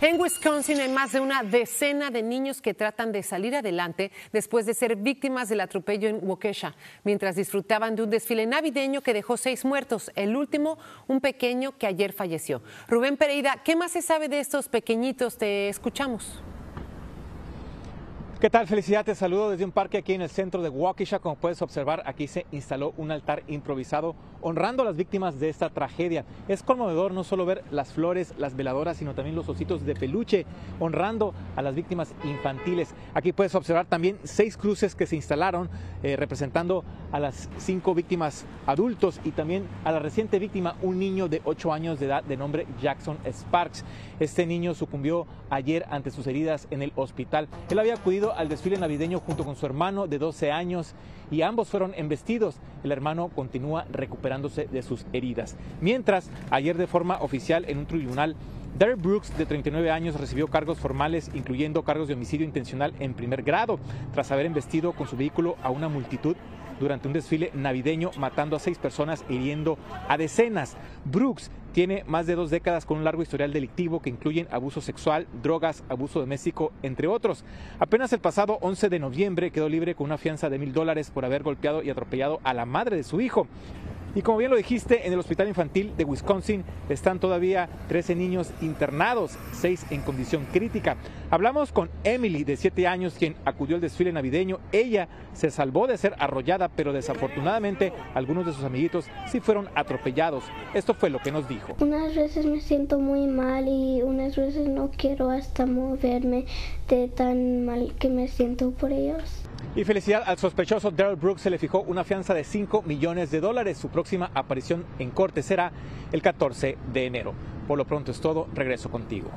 En Wisconsin hay más de una decena de niños que tratan de salir adelante después de ser víctimas del atropello en Waukesha, mientras disfrutaban de un desfile navideño que dejó seis muertos, el último un pequeño que ayer falleció. Rubén Pereira, ¿qué más se sabe de estos pequeñitos? Te escuchamos. ¿Qué tal? Felicidad, te saludo desde un parque aquí en el centro de Waukesha. Como puedes observar, aquí se instaló un altar improvisado honrando a las víctimas de esta tragedia. Es conmovedor no solo ver las flores, las veladoras, sino también los ositos de peluche honrando a las víctimas infantiles. Aquí puedes observar también seis cruces que se instalaron eh, representando a las cinco víctimas adultos y también a la reciente víctima, un niño de ocho años de edad de nombre Jackson Sparks. Este niño sucumbió ayer ante sus heridas en el hospital. Él había acudido al desfile navideño junto con su hermano de 12 años y ambos fueron embestidos. El hermano continúa recuperándose de sus heridas. Mientras, ayer de forma oficial en un tribunal, Derek Brooks, de 39 años, recibió cargos formales, incluyendo cargos de homicidio intencional en primer grado, tras haber embestido con su vehículo a una multitud durante un desfile navideño, matando a seis personas e hiriendo a decenas. Brooks tiene más de dos décadas con un largo historial delictivo que incluyen abuso sexual, drogas, abuso doméstico, entre otros. Apenas el pasado 11 de noviembre quedó libre con una fianza de mil dólares por haber golpeado y atropellado a la madre de su hijo. Y como bien lo dijiste, en el Hospital Infantil de Wisconsin están todavía 13 niños internados, 6 en condición crítica. Hablamos con Emily, de 7 años, quien acudió al desfile navideño. Ella se salvó de ser arrollada, pero desafortunadamente algunos de sus amiguitos sí fueron atropellados. Esto fue lo que nos dijo. Unas veces me siento muy mal y unas veces no quiero hasta moverme de tan mal que me siento por ellos. Y felicidad al sospechoso Daryl Brooks se le fijó una fianza de 5 millones de dólares. Su próxima aparición en corte será el 14 de enero. Por lo pronto es todo. Regreso contigo.